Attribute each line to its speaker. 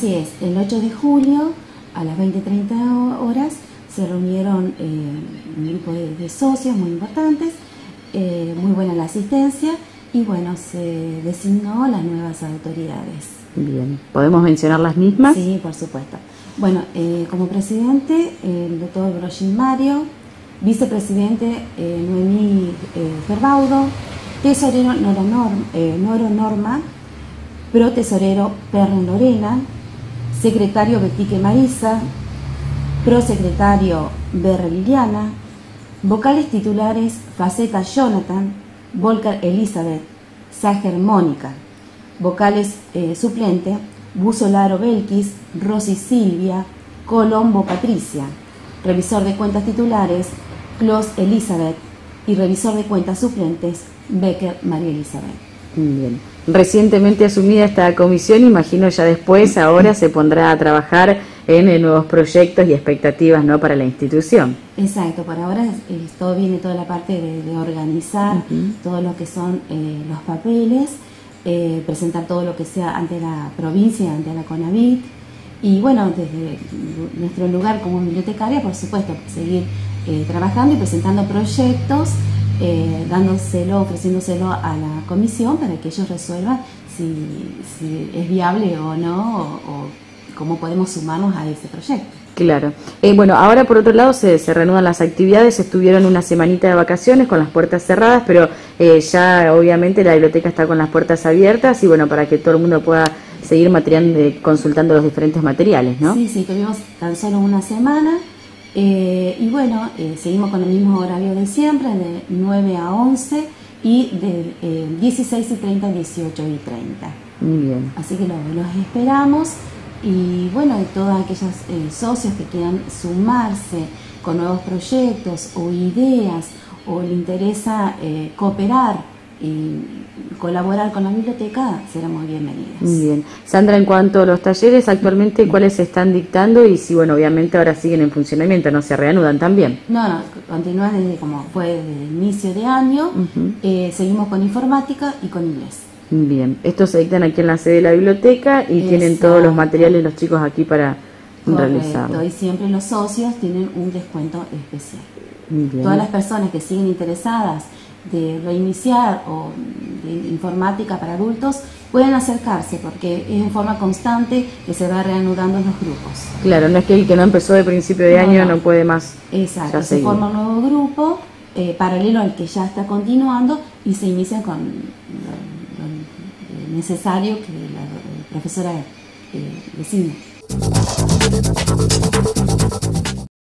Speaker 1: Así es, el 8 de julio a las 20.30 horas se reunieron eh, un grupo de, socios muy importantes, eh, muy buena la asistencia y bueno, se designó las nuevas autoridades.
Speaker 2: Bien, ¿podemos mencionar las mismas?
Speaker 1: Sí, por supuesto. Bueno, eh, como presidente, el doctor Brogin Mario, vicepresidente Noemí Ferbaudo, tesorero Noro, Noro Norma, pro tesorero Perro Lorena, secretario Betique Marisa, prosecretario Berra Liliana, vocales titulares Faceta Jonathan, Volcar Elizabeth, Sager Mónica, vocales eh, suplente Belkis, Rosy Silvia, Colombo Patricia, revisor de cuentas titulares Clos Elizabeth y revisor de cuentas suplentes Becker María Elizabeth.
Speaker 2: Bien recientemente asumida esta comisión, imagino ya después, ahora se pondrá a trabajar en eh, nuevos proyectos y expectativas ¿no? para la institución.
Speaker 1: Exacto, por ahora todo viene toda la parte de, organizar todo lo que son eh, los papeles, eh, presentar todo lo que sea ante la provincia, ante la CONAVIT, y bueno, desde nuestro lugar como bibliotecaria, por supuesto, seguir trabajando y presentando proyectos eh, dándoselo, ofreciéndoselo a la comisión para que ellos resuelvan si, es viable o no, o, cómo podemos sumarnos a ese proyecto.
Speaker 2: Claro. Eh, bueno, ahora por otro lado se, reanudan las actividades, estuvieron una semanita de vacaciones con las puertas cerradas, pero eh, ya obviamente la biblioteca está con las puertas abiertas y bueno, para que todo el mundo pueda seguir material, consultando los diferentes materiales, ¿no?
Speaker 1: Sí, sí, tuvimos tan solo una semana eh, y bueno, eh, seguimos con el mismo horario de siempre, de 9 a 11 y de 16 y 30 a 18 y 30.
Speaker 2: Muy bien.
Speaker 1: Así que los, esperamos y bueno, de todos aquellos eh, socios que quieran sumarse con nuevos proyectos o ideas o le interesa cooperar y colaborar con la biblioteca, seremos bienvenidas.
Speaker 2: Muy bien. Sandra, en cuanto a los talleres, actualmente, ¿cuáles se están dictando? Y si, bueno, obviamente ahora siguen en funcionamiento, no se reanudan también.
Speaker 1: No, no, continúan desde como fue desde el inicio de año. Eh, seguimos con informática y con inglés.
Speaker 2: Bien, estos se dictan aquí en la sede de la biblioteca y tienen todos los materiales los chicos aquí para realizar.
Speaker 1: Y siempre los socios tienen un descuento especial. Todas las personas que siguen interesadas de reiniciar o de informática para adultos pueden acercarse porque es en forma constante que se va reanudando los grupos.
Speaker 2: Claro, no es que el que no empezó de principio de año no. puede más.
Speaker 1: Exacto, se forma un nuevo grupo eh, paralelo al que ya está continuando y se inicia con lo, necesario que la, profesora eh, decida.